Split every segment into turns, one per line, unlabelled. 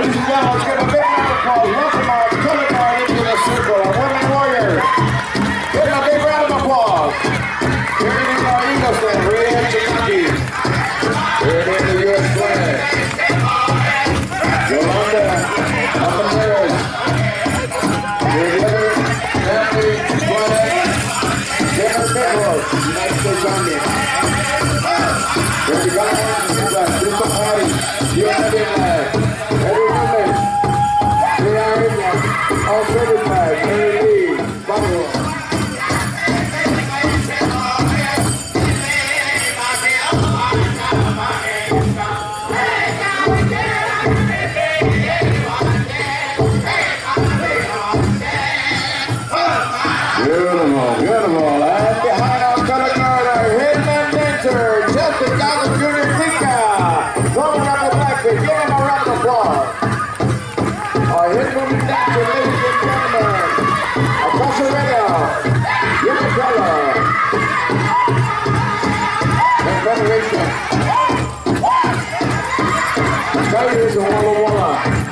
Ladies and gentlemen, let's give a big round of applause.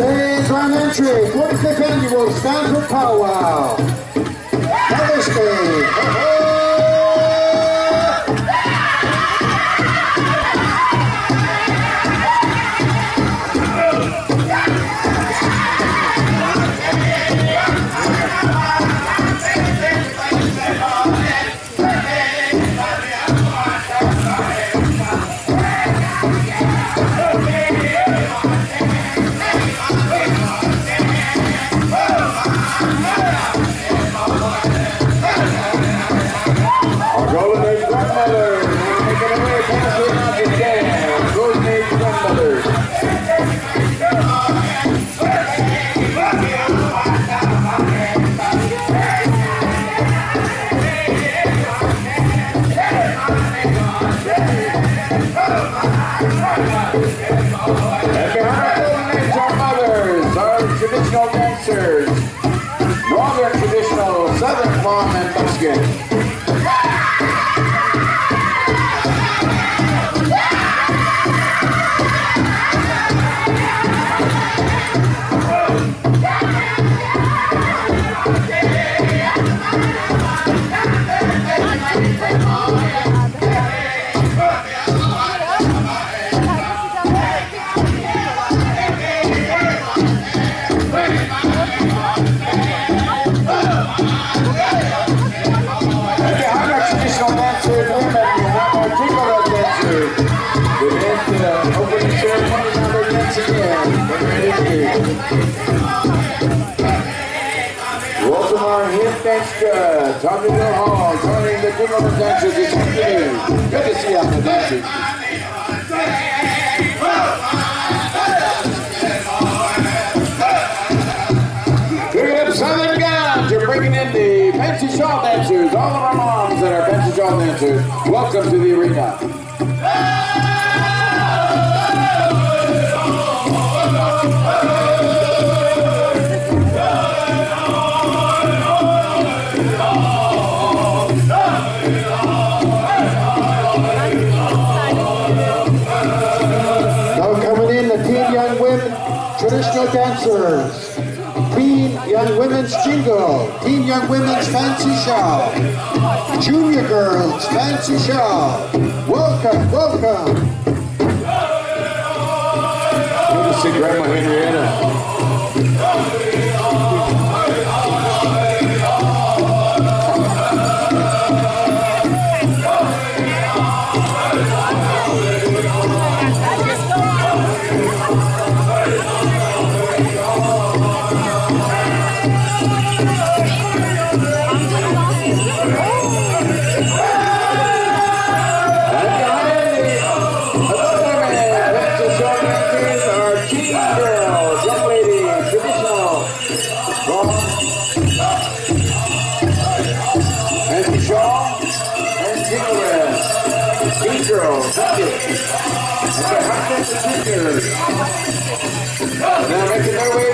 Day Grand Entry, 45th Annual Stanford Powwow. Mother's Day. Southern farm Welcome our hip dance judge, Tommy Bill Hall, joining the jingle dancers this afternoon. Good to see you there dancing. Pick it Southern Gowns. You're bringing in the fancy shawl dancers. All of our moms that are fancy shawl dancers. Welcome to the arena. Dancers. Teen Young Women's Jingle. Teen Young Women's Fancy Shawl. Junior Girls Fancy Shawl. Welcome, welcome. Good to see Grandma Henrietta. zero. Tuck it. All right, Hopkins and Tinker. Now making their way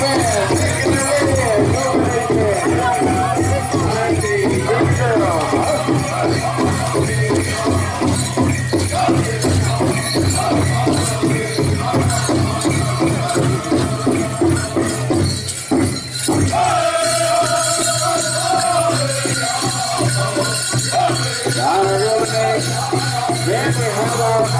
Never have I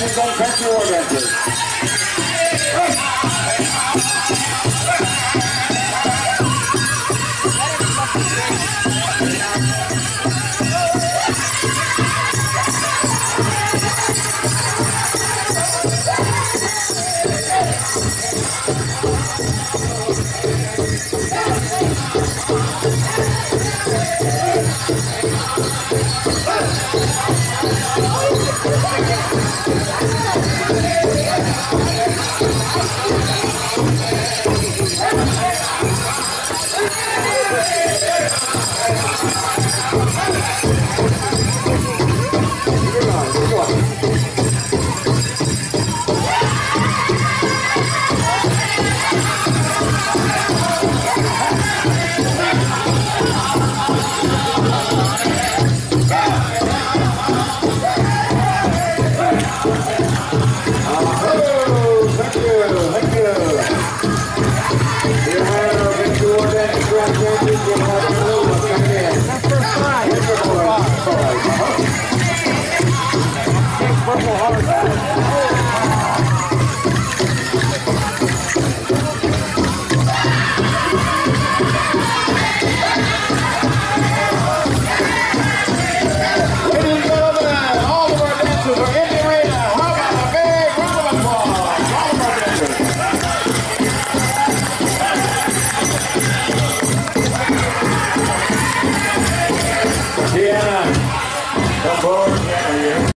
Madison Gun Country War